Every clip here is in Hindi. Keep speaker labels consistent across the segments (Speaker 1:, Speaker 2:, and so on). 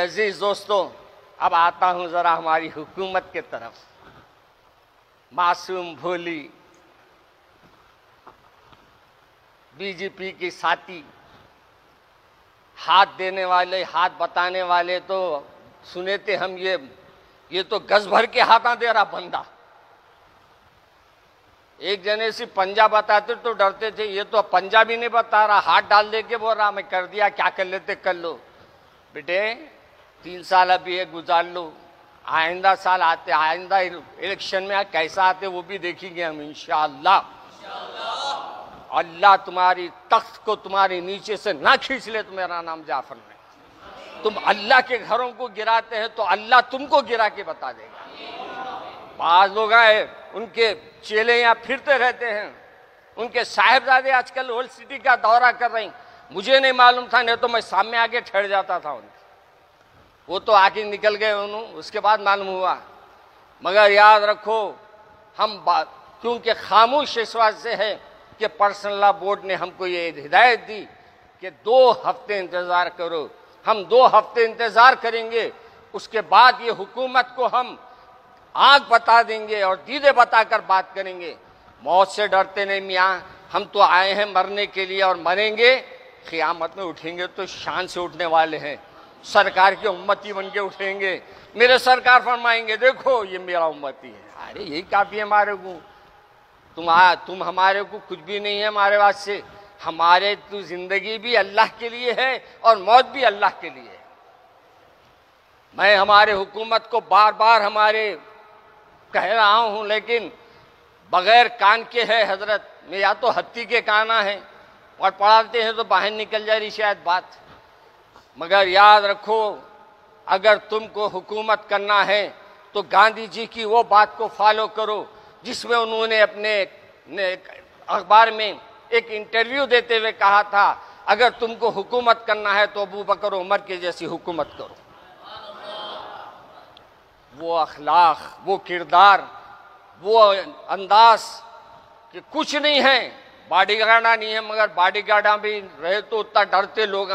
Speaker 1: अज़ीज़ दोस्तों, अब आता हूँ जरा हमारी हुकूमत के तरफ़। मासूम भोली, बीजेपी की साथी, हाथ देने वाले, हाथ बताने वाले तो सुने थे हम ये ये तो गज भर के हाथा दे रहा बंदा। एक जने से पंजा बताते तो डरते थे, ये तो पंजा भी नहीं बता रहा, हाथ डाल दे के बोल रहा, मैं कर दिया, क्या कर लेते, कर लो। बेटे तीन साल अभी ये गुजार लो। आइंदा साल आते, आइंदा इलेक्शन में कैसा आते वो भी देखेंगे हम, इंशाल्लाह। अल्लाह तुम्हारी तख्त को तुम्हारे नीचे से ना खींच ले तो मेरा नाम जाफ़र में। तुम अल्लाह के घरों को गिराते हैं तो अल्लाह तुमको गिरा के बता देगा। पाँच लोग आए, उनके चेले यहाँ फिरते रहते हैं। उनके साहेबजादे आजकल ओल्ड सिटी का दौरा कर रही मुझे नहीं मालूम था, नहीं तो मैं सामने आके ठहर जाता था उनके। वो तो आके निकल गए उन्होंने उसके बाद मालूम हुआ। मगर याद रखो, हम बात क्योंकि खामोश इस से है कि पर्सनल लॉ बोर्ड ने हमको ये हिदायत दी कि दो हफ़्ते इंतज़ार करो। हम दो हफ़्ते इंतज़ार करेंगे, उसके बाद ये हुकूमत को हम आग बता देंगे और दीदे बताकर बात करेंगे। मौत से डरते नहीं मियाँ, हम तो आए हैं मरने के लिए और मरेंगे। क़ियामत में उठेंगे तो शान से उठने वाले हैं। सरकार के उम्मती बन के उठेंगे। मेरे सरकार फरमाएँगे देखो ये मेरा उम्मती है। अरे यही काफ़ी है हमारे को। तुम आ, तुम हमारे को कुछ भी नहीं है हमारे से। हमारे तो ज़िंदगी भी अल्लाह के लिए है और मौत भी अल्लाह के लिए है। मैं हमारे हुकूमत को बार बार हमारे कह रहा हूँ लेकिन बगैर कान के है हज़रत। में या तो हत्ती के काना है और पढ़ाते हैं तो बाहर निकल जा रही शायद बात। मगर याद रखो, अगर तुमको हुकूमत करना है तो गांधी जी की वो बात को फॉलो करो, जिसमें उन्होंने अपने अखबार में एक इंटरव्यू देते हुए कहा था, अगर तुमको हुकूमत करना है तो अबू बकर उमर के जैसी हुकूमत करो। वो अखलाक, वो किरदार, वो अंदाज कि कुछ नहीं है, बॉडी गार्डा नहीं है, मगर बॉडी गार्डा भी रहे तो उतना डरते लोग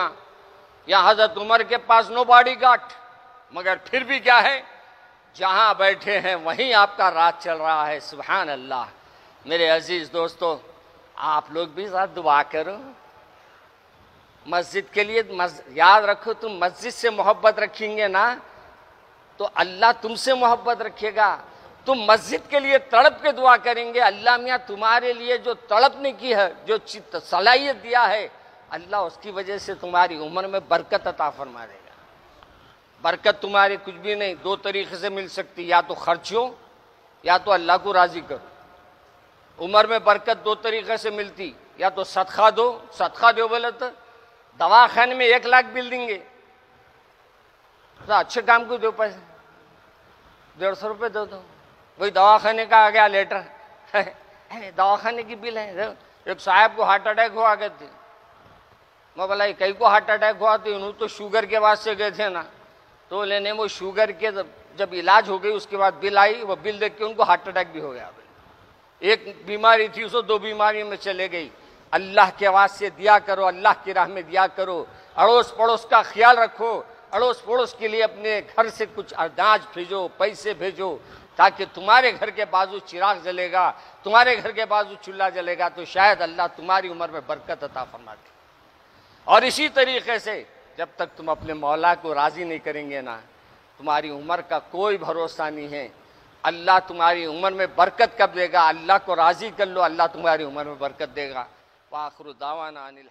Speaker 1: या हज़रत उमर के पास नो बॉडी गार्ड मगर फिर भी क्या है? जहाँ बैठे हैं वहीं आपका राज चल रहा है। सुबहान अल्लाह मेरे अज़ीज़ दोस्तों आप लोग भी साथ दुआ करो। मस्जिद के लिए मस, याद रखो तुम मस्जिद से मोहब्बत रखेंगे ना तो अल्लाह तुमसे मोहब्बत रखेगा। तुम मस्जिद के लिए तड़प के दुआ करेंगे। अल्लाह मियाँ तुम्हारे लिए जो तड़पने की है जो सलाहियत दिया है अल्लाह उसकी वजह से तुम्हारी उम्र में बरकत अता फरमा देगा। बरकत तुम्हारी कुछ भी नहीं, दो तरीके से मिल सकती, या तो खर्च हो, या तो अल्लाह को राज़ी करो। उम्र में बरकत दो तरीके से मिलती, या तो सदखा दो सदखा दो बोले तो दवाखाने में एक लाख बिल देंगे। तो अच्छे काम को दो पैसे, डेढ़ सौ रुपये दो दो वही दवाखाने का आ गया लेटर। दवाखाने की बिल है एक साहब को हार्ट अटैक हुआ गए थे मैं बोला कई को हार्ट अटैक हुआ तो उन्होंने तो शुगर के वास्ते गए थे ना। तो लेने वो शुगर के जब इलाज हो गई, उसके बाद बिल आई, वो बिल देख के उनको हार्ट अटैक भी हो गया। एक बीमारी थी उसको दो बीमारी में चले गई। अल्लाह के से दिया करो, अल्लाह की राह में दिया करो। अड़ोस पड़ोस का ख्याल रखो। अड़ोस पड़ोस के लिए अपने घर से कुछ अनाज भेजो, पैसे भेजो, ताकि तुम्हारे घर के बाजू चिराग जलेगा, तुम्हारे घर के बाजू चूल्हा जलेगा तो शायद अल्लाह तुम्हारी उम्र में बरकत अता फरमा दे और इसी तरीके से जब तक तुम अपने मौला को राज़ी नहीं करेंगे ना, तुम्हारी उम्र का कोई भरोसा नहीं है। अल्लाह तुम्हारी उम्र में बरकत कब देगा? अल्लाह को राज़ी कर लो, अल्लाह तुम्हारी उम्र में बरकत देगा। वाखरुदावाना अनिल